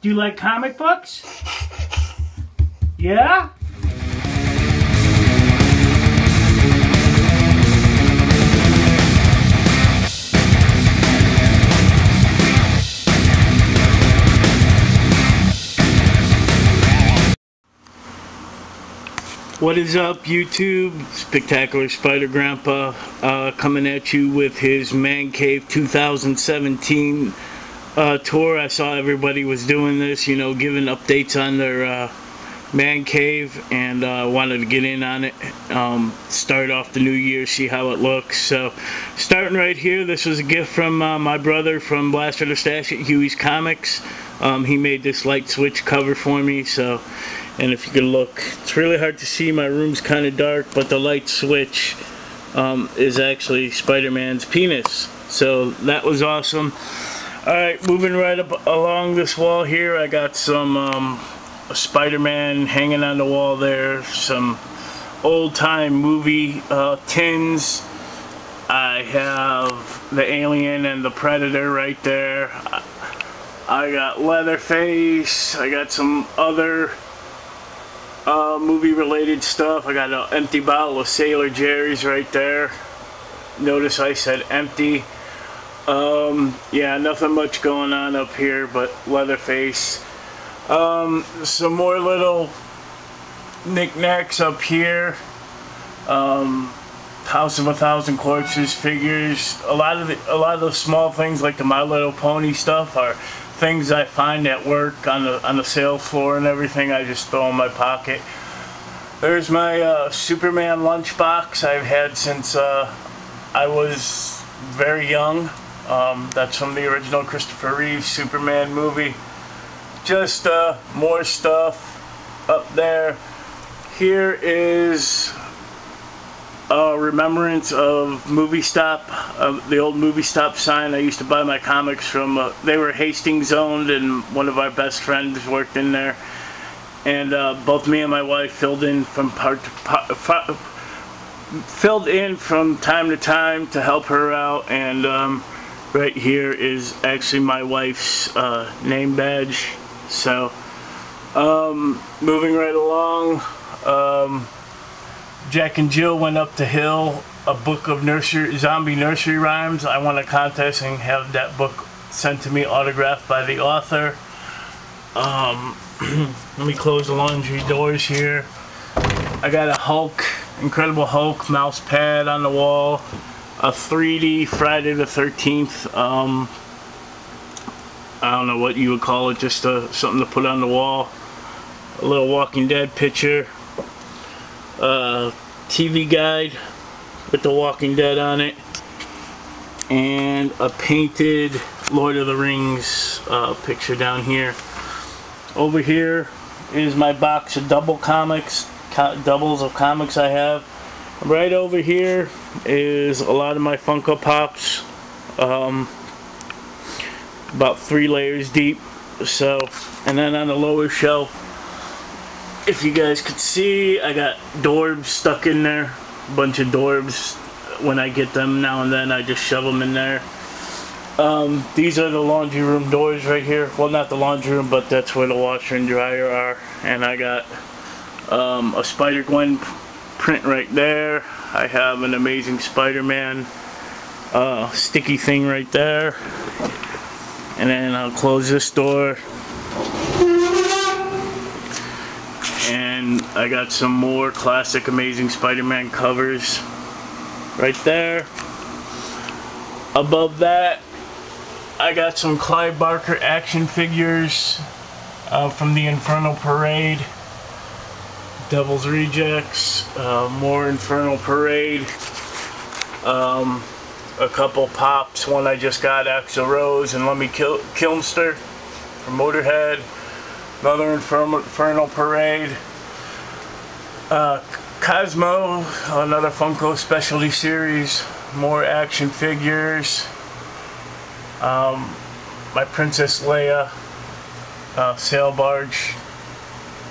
Do you like comic books? Yeah? What is up, YouTube? Spectacular Spider Grandpa uh, coming at you with his Man Cave 2017 uh, tour. I saw everybody was doing this, you know, giving updates on their uh, Man Cave, and uh, wanted to get in on it. Um, start off the new year, see how it looks. So, starting right here, this was a gift from uh, my brother from Blaster the Stash at Huey's Comics. Um, he made this light switch cover for me, so and if you can look it's really hard to see my room's kind of dark but the light switch um, is actually Spider-Man's penis so that was awesome alright moving right up along this wall here I got some um, Spider-Man hanging on the wall there some old-time movie uh, tins I have the Alien and the Predator right there I got Leatherface I got some other uh, movie related stuff. I got an empty bottle of Sailor Jerry's right there. Notice I said empty. Um, yeah, nothing much going on up here but Leatherface. Um, some more little knickknacks up here. Um, House of a Thousand Corpses figures. A lot of the, a lot of the small things like the My Little Pony stuff are things I find at work on the on the sales floor and everything. I just throw in my pocket. There's my uh, Superman lunchbox I've had since uh, I was very young. Um, that's from the original Christopher Reeve Superman movie. Just uh, more stuff up there. Here is a remembrance of Movie Stop, uh, the old Movie Stop sign. I used to buy my comics from. Uh, they were Hastings owned, and one of our best friends worked in there. And uh, both me and my wife filled in from part to part, filled in from time to time to help her out. And um, right here is actually my wife's uh, name badge. So, um, moving right along. Um, Jack and Jill went up the hill, a book of nursery zombie nursery rhymes. I won a contest and have that book sent to me autographed by the author. Um, let me close the laundry doors here. I got a Hulk, Incredible Hulk mouse pad on the wall, a 3D Friday the 13th. Um, I don't know what you would call it, just uh, something to put on the wall. A little Walking Dead picture uh, TV guide with The Walking Dead on it and a painted Lord of the Rings uh, picture down here. Over here is my box of double comics, co doubles of comics I have. Right over here is a lot of my Funko Pops, um, about three layers deep. So, and then on the lower shelf if you guys could see, I got Dorbs stuck in there. A bunch of Dorbs. When I get them now and then, I just shove them in there. Um, these are the laundry room doors right here. Well, not the laundry room, but that's where the washer and dryer are. And I got um, a Spider-Gwen print right there. I have an amazing Spider-Man uh, sticky thing right there. And then I'll close this door. and I got some more classic Amazing Spider-Man covers right there. Above that, I got some Clive Barker action figures uh, from the Infernal Parade. Devil's Rejects, uh, more Infernal Parade, um, a couple pops, one I just got, Axl Rose and Lemmy Kil Kilmister from Motorhead, another Infernal Parade, uh, Cosmo, another Funko specialty series, more action figures. Um, my Princess Leia uh, sail barge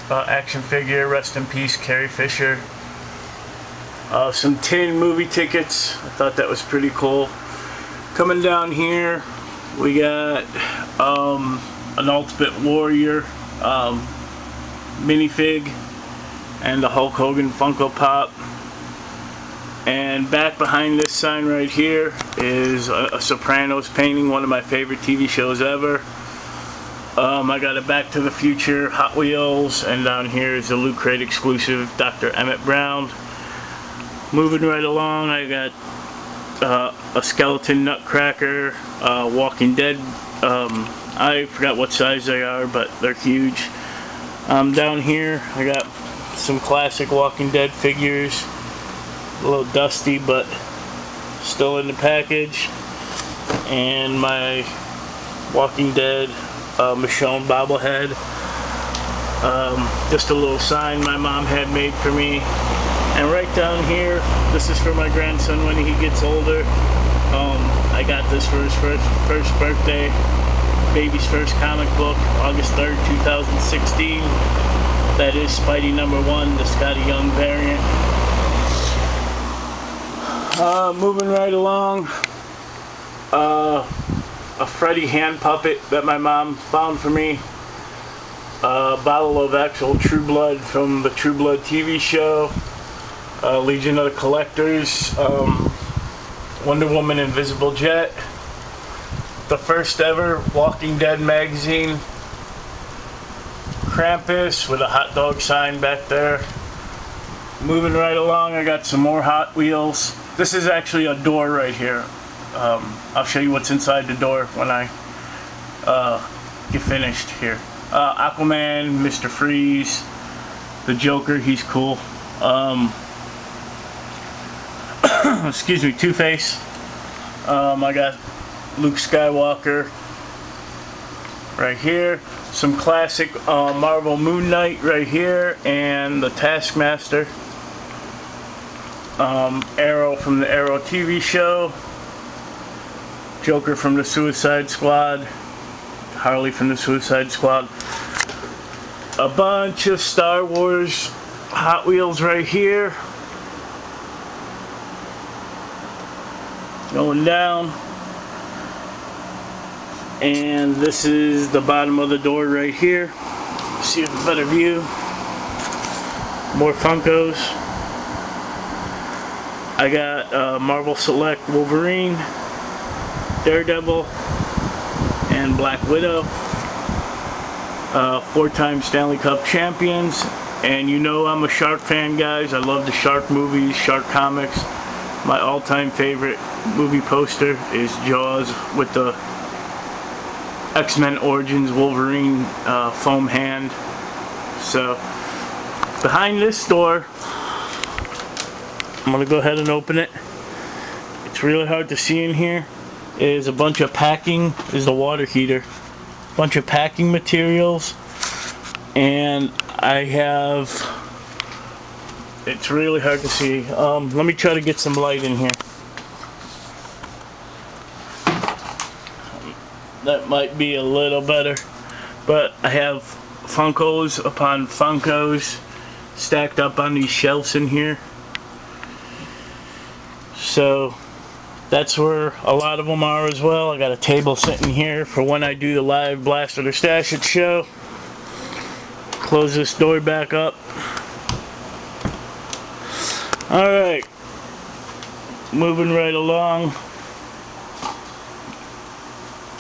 uh, action figure, rest in peace, Carrie Fisher. Uh, some tin movie tickets, I thought that was pretty cool. Coming down here, we got um, an Ultimate Warrior um, minifig and the Hulk Hogan Funko Pop. And back behind this sign right here is a, a Sopranos painting, one of my favorite TV shows ever. Um, I got a Back to the Future Hot Wheels, and down here is a Loot Crate exclusive Dr. Emmett Brown. Moving right along, I got uh, a skeleton nutcracker, uh, Walking Dead. Um, I forgot what size they are, but they're huge. Um, down here, I got some classic Walking Dead figures. A little dusty, but still in the package. And my Walking Dead uh, Michonne bobblehead. Um, just a little sign my mom had made for me. And right down here, this is for my grandson when he gets older. Um, I got this for his first, first birthday. Baby's first comic book, August 3rd, 2016. That is Spidey number one, the Skottie Young variant. Uh, moving right along. Freddy hand puppet that my mom found for me. A bottle of actual True Blood from the True Blood TV show. Uh, Legion of the Collectors. Um, Wonder Woman Invisible Jet. The first ever Walking Dead magazine. Krampus with a hot dog sign back there. Moving right along, I got some more Hot Wheels. This is actually a door right here. Um, I'll show you what's inside the door when I uh, get finished here. Uh, Aquaman, Mr. Freeze, the Joker, he's cool. Um, excuse me, Two-Face. Um, I got Luke Skywalker right here. Some classic uh, Marvel Moon Knight right here, and the Taskmaster. Um, Arrow from the Arrow TV show. Joker from the Suicide Squad, Harley from the Suicide Squad. A bunch of Star Wars Hot Wheels right here. Going down. And this is the bottom of the door right here. See a better view. More Funkos. I got uh, Marvel Select Wolverine. Daredevil, and Black Widow. Uh, Four-time Stanley Cup champions. And you know I'm a Shark fan, guys. I love the Shark movies, Shark comics. My all-time favorite movie poster is Jaws with the X-Men Origins Wolverine uh, foam hand. So, behind this door, I'm going to go ahead and open it. It's really hard to see in here is a bunch of packing, is the water heater. Bunch of packing materials. And I have, it's really hard to see. Um, let me try to get some light in here. That might be a little better. But I have Funkos upon Funkos stacked up on these shelves in here. So that's where a lot of them are as well. I got a table sitting here for when I do the live Blast or Stash It show. Close this door back up. Alright. Moving right along.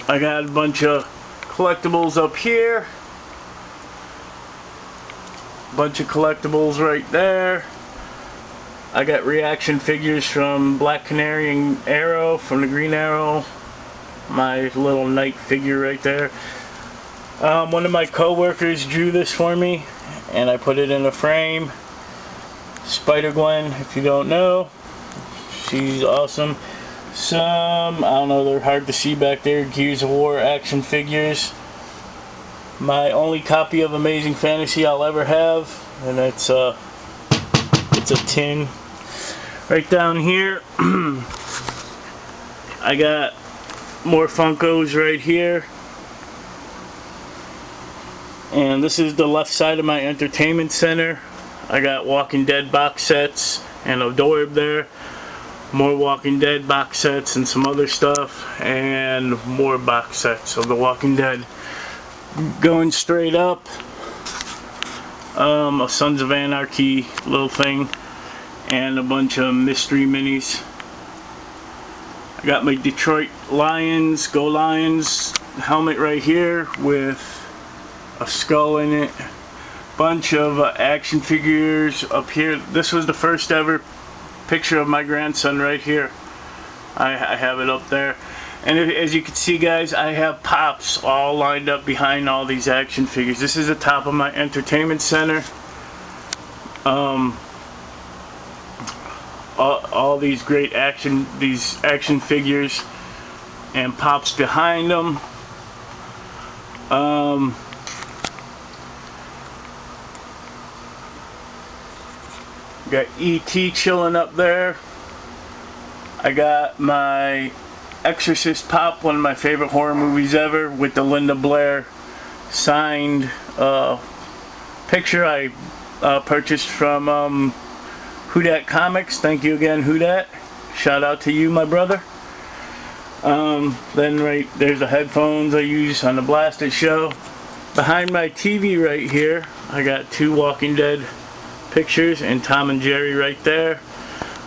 I got a bunch of collectibles up here. Bunch of collectibles right there. I got reaction figures from Black Canary and Arrow from the Green Arrow. My little knight figure right there. Um, one of my co-workers drew this for me and I put it in a frame. Spider-Gwen, if you don't know. She's awesome. Some, I don't know, they're hard to see back there, Gears of War action figures. My only copy of Amazing Fantasy I'll ever have, and it's, uh, it's a tin Right down here, I got more Funkos right here. And this is the left side of my entertainment center. I got Walking Dead box sets and a door there. More Walking Dead box sets and some other stuff. And more box sets of The Walking Dead. going straight up. Um, a Sons of Anarchy little thing. And a bunch of mystery minis. I got my Detroit Lions, Go Lions helmet right here with a skull in it. Bunch of uh, action figures up here. This was the first ever picture of my grandson right here. I, I have it up there. And as you can see guys, I have pops all lined up behind all these action figures. This is the top of my entertainment center. Um, all, these great action, these action figures and pops behind them. Um, got E.T. chilling up there. I got my Exorcist Pop, one of my favorite horror movies ever, with the Linda Blair signed uh, picture I uh, purchased from um, Who Comics. Thank you again, Who Shout out to you, my brother. Um, then right there's the headphones I use on the Blasted show. Behind my TV right here, I got two Walking Dead pictures and Tom and Jerry right there.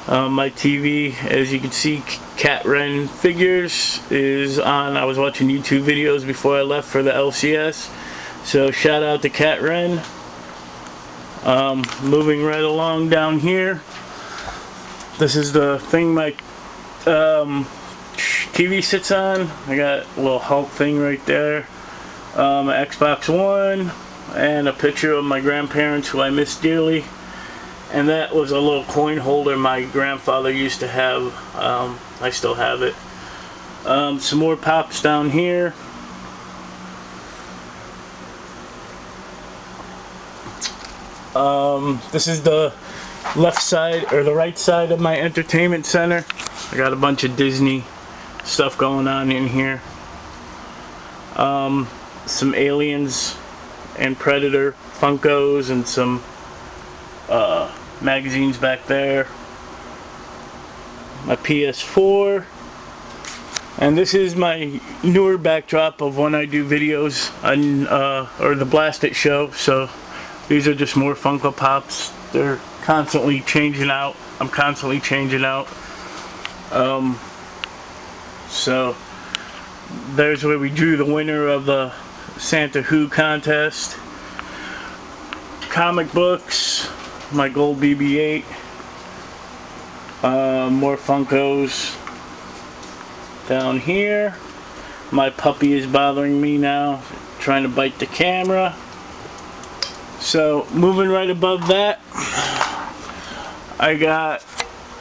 Um, my TV, as you can see, Cat Figures is on. I was watching YouTube videos before I left for the LCS. So shout out to Cat. Um, moving right along down here. This is the thing my um, TV sits on. I got a little Hulk thing right there. Um, Xbox One and a picture of my grandparents who I miss dearly. And that was a little coin holder my grandfather used to have. Um, I still have it. Um, some more pops down here. Um, this is the left side or the right side of my entertainment center. I got a bunch of Disney stuff going on in here. Um, some aliens and Predator Funkos and some uh, magazines back there. My PS4. And this is my newer backdrop of when I do videos on, uh, or the Blast It show. So these are just more Funko Pops. They're constantly changing out. I'm constantly changing out. Um, so there's where we drew the winner of the Santa Who contest. Comic books, my gold BB-8, uh, more Funkos down here. My puppy is bothering me now, trying to bite the camera. So moving right above that, I got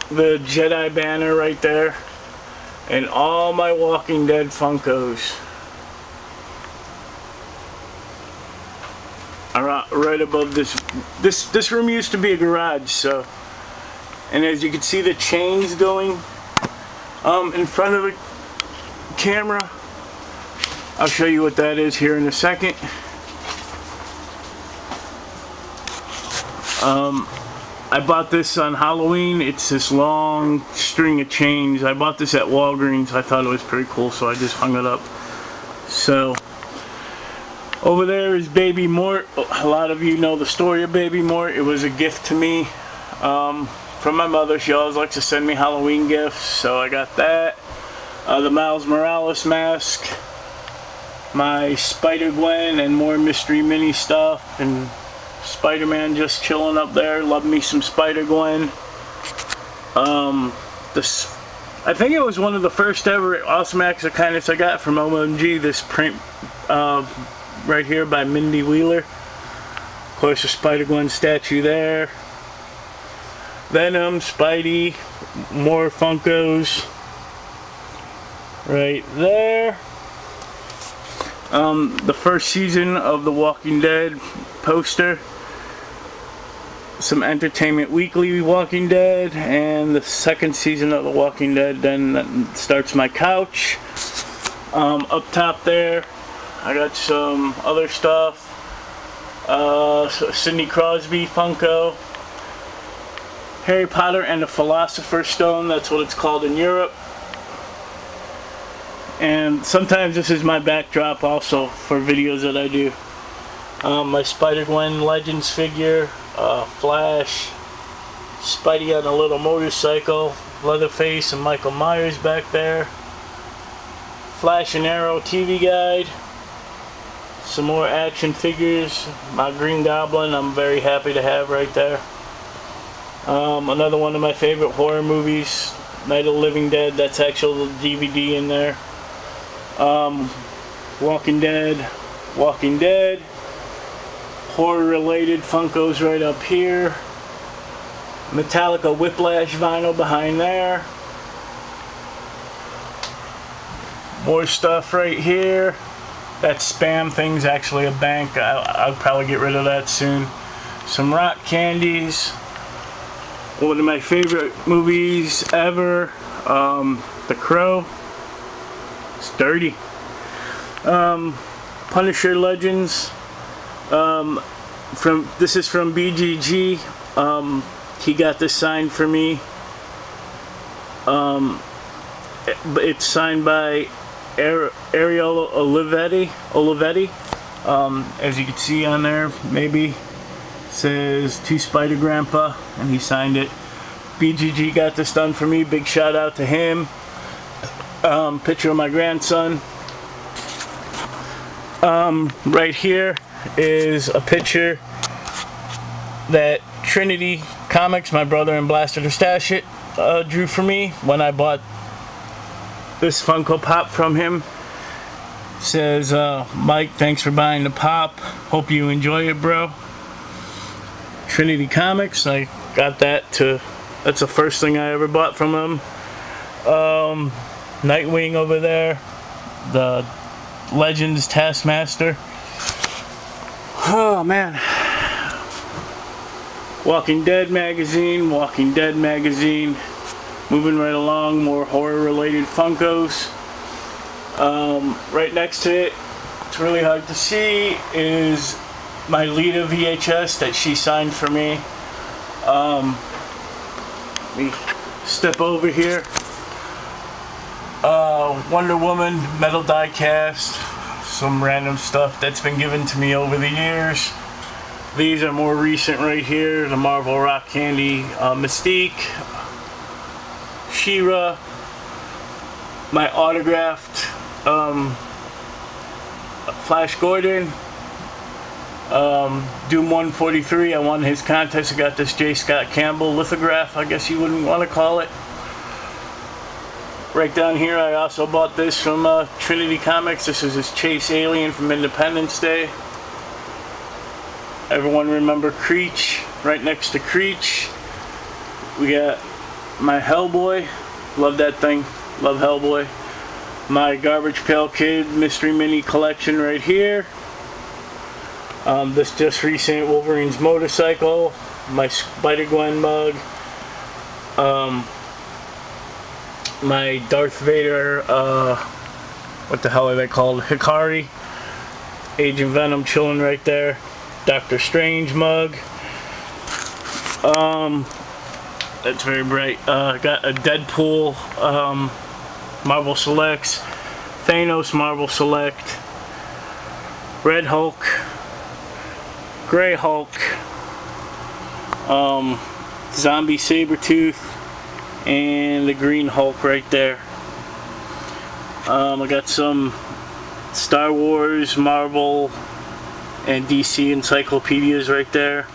the Jedi banner right there and all my Walking Dead Funkos right above this. This this room used to be a garage, so and as you can see the chains going um, in front of the camera. I'll show you what that is here in a second. Um, I bought this on Halloween. It's this long string of chains. I bought this at Walgreens. I thought it was pretty cool, so I just hung it up. So, over there is Baby Mort. A lot of you know the story of Baby Mort. It was a gift to me um, from my mother. She always likes to send me Halloween gifts, so I got that. Uh, the Miles Morales mask. My Spider-Gwen and more Mystery Mini stuff. and Spider-Man just chilling up there. Love me some Spider-Gwen. Um, this, I think it was one of the first ever awesome acts of kindness I got from OMG. This print uh, right here by Mindy Wheeler. Of course, a Spider-Gwen statue there. Venom, Spidey, more Funkos right there. Um, the first season of The Walking Dead poster some Entertainment Weekly Walking Dead and the second season of The Walking Dead then starts my couch. Um, up top there I got some other stuff. Uh, Sidney Crosby Funko Harry Potter and the Philosopher's Stone that's what it's called in Europe. And sometimes this is my backdrop also for videos that I do. Um, my Spider-Gwen Legends figure, uh, Flash, Spidey on a little motorcycle, Leatherface and Michael Myers back there. Flash and Arrow TV guide. Some more action figures. My Green Goblin I'm very happy to have right there. Um, another one of my favorite horror movies, Night of the Living Dead. That's actual DVD in there. Um, Walking Dead. Walking Dead. Horror related Funkos right up here. Metallica Whiplash vinyl behind there. More stuff right here. That spam thing's actually a bank. I, will probably get rid of that soon. Some rock candies. One of my favorite movies ever. Um, the Crow. It's dirty. Um, Punisher Legends. Um, from this is from BGG. Um, he got this signed for me. Um, it's signed by Ariel Olivetti. Olivetti. Um, as you can see on there, maybe says to Spider Grandpa, and he signed it. BGG got this done for me. Big shout out to him. Um, picture of my grandson. Um, right here is a picture that Trinity Comics, my brother and Blaster to Stash It, uh, drew for me when I bought this Funko Pop from him. Says, uh, Mike, thanks for buying the pop. Hope you enjoy it, bro. Trinity Comics, I got that to, that's the first thing I ever bought from him. Um, Nightwing over there, the Legends Taskmaster. Oh man. Walking Dead magazine, Walking Dead magazine. Moving right along, more horror related Funkos. Um, right next to it, it's really hard to see, is my Lita VHS that she signed for me. Um, let me step over here. Uh, Wonder Woman metal die cast, some random stuff that's been given to me over the years. These are more recent right here. The Marvel Rock Candy uh, Mystique. She-Ra. My autographed um, Flash Gordon. Um, Doom 143. I won his contest. I got this J. Scott Campbell lithograph, I guess you wouldn't want to call it. Right down here, I also bought this from uh, Trinity Comics. This is his Chase Alien from Independence Day. Everyone remember Creech? Right next to Creech, we got my Hellboy. Love that thing. Love Hellboy. My Garbage Pail Kid Mystery Mini collection right here. Um, this just recent Wolverine's motorcycle. My Spider-Gwen mug. Um, my Darth Vader, uh, what the hell are they called? Hikari. Agent Venom chilling right there. Doctor Strange mug. Um, that's very bright. Uh, got a Deadpool um, Marvel Selects, Thanos Marvel Select, Red Hulk, Gray Hulk, um, Zombie Sabretooth, and the Green Hulk right there. Um, I got some Star Wars, Marvel, and DC encyclopedias right there.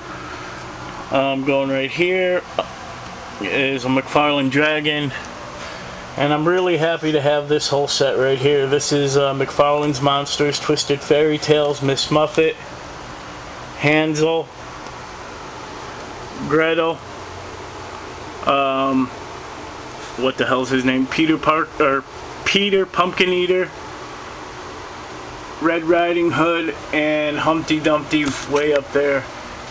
Um, going right here is a McFarlane Dragon. And I'm really happy to have this whole set right here. This is uh, McFarlane's Monsters, Twisted Fairy Tales, Miss Muffet, Hansel, Gretel, um, what the hell's his name? Peter Park, or Peter Pumpkin Eater, Red Riding Hood and Humpty Dumpty way up there.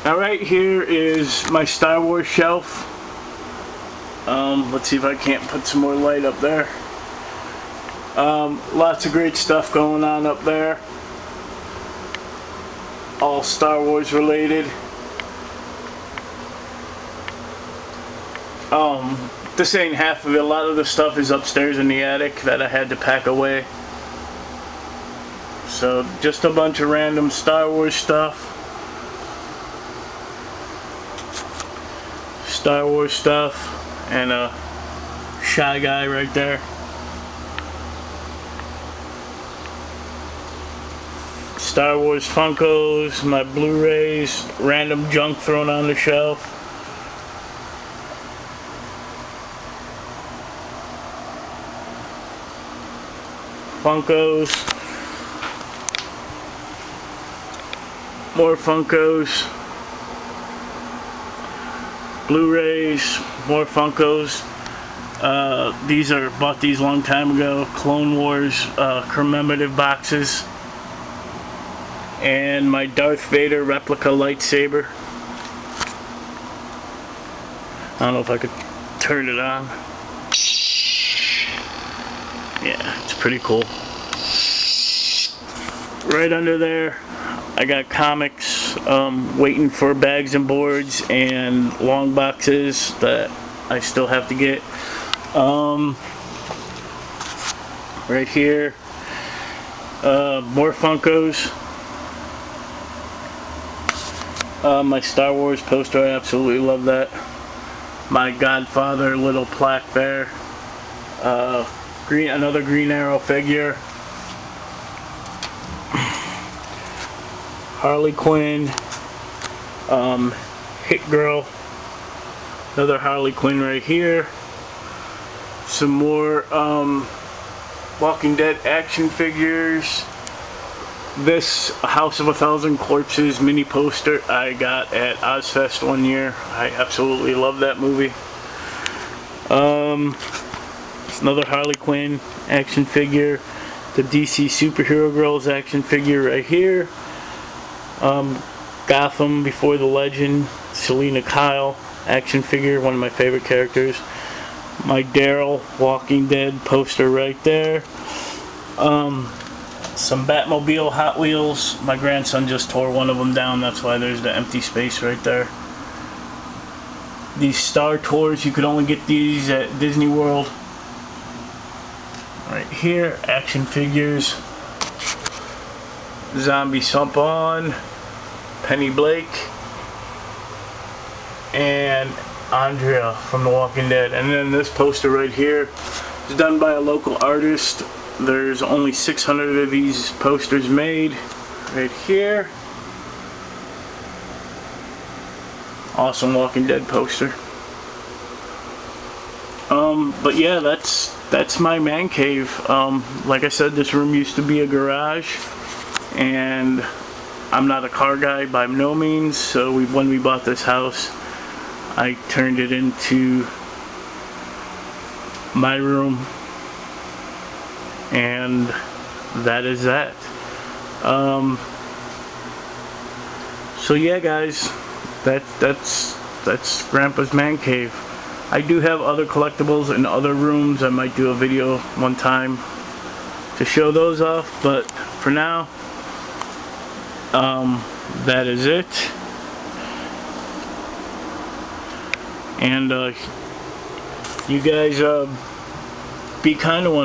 Now right here is my Star Wars shelf. Um, let's see if I can't put some more light up there. Um, lots of great stuff going on up there. All Star Wars related. Um, this ain't half of it. A lot of the stuff is upstairs in the attic that I had to pack away. So just a bunch of random Star Wars stuff. Star Wars stuff and a shy guy right there. Star Wars Funkos, my Blu-rays, random junk thrown on the shelf. Funkos. More Funkos. Blu-rays, more Funkos. Uh, these are bought these long time ago. Clone Wars uh, commemorative boxes, and my Darth Vader replica lightsaber. I don't know if I could turn it on. Yeah, it's pretty cool. Right under there, I got comics um, waiting for bags and boards and long boxes that I still have to get. Um, right here, uh, more Funkos. Uh, my Star Wars poster, I absolutely love that. My Godfather little plaque there. Uh, green, another Green Arrow figure. Harley Quinn, um, Hit Girl, another Harley Quinn right here, some more um, Walking Dead action figures, this House of a Thousand Corpses mini poster I got at Ozzfest one year. I absolutely love that movie. Um, another Harley Quinn action figure, the DC Superhero Girls action figure right here. Um, Gotham Before the Legend, Selina Kyle action figure, one of my favorite characters. My Daryl Walking Dead poster right there. Um, some Batmobile Hot Wheels. My grandson just tore one of them down, that's why there's the empty space right there. These Star Tours, you could only get these at Disney World. Here, action figures. Zombie Sump-On, Penny Blake, and Andrea from The Walking Dead. And then this poster right here is done by a local artist. There's only 600 of these posters made right here. Awesome Walking Dead poster. Um, but yeah, that's that's my man cave. Um, like I said, this room used to be a garage and I'm not a car guy by no means. So we, when we bought this house I turned it into my room and that is that. Um, so yeah guys that that's that's grandpa's man cave I do have other collectibles in other rooms. I might do a video one time to show those off but for now um, that is it. And uh, you guys uh, be kind to one